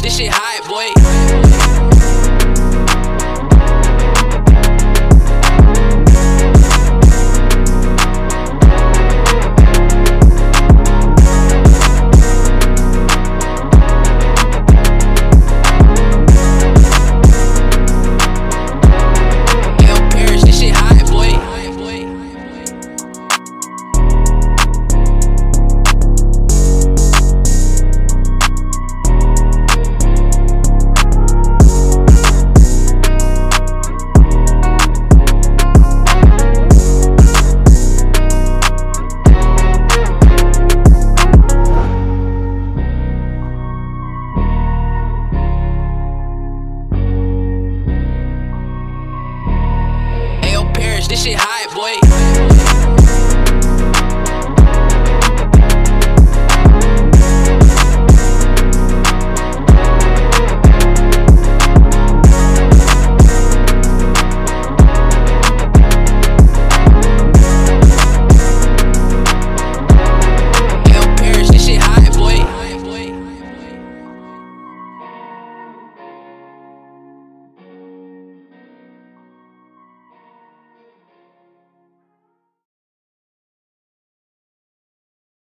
This shit hot, boy. This shit hot, boy.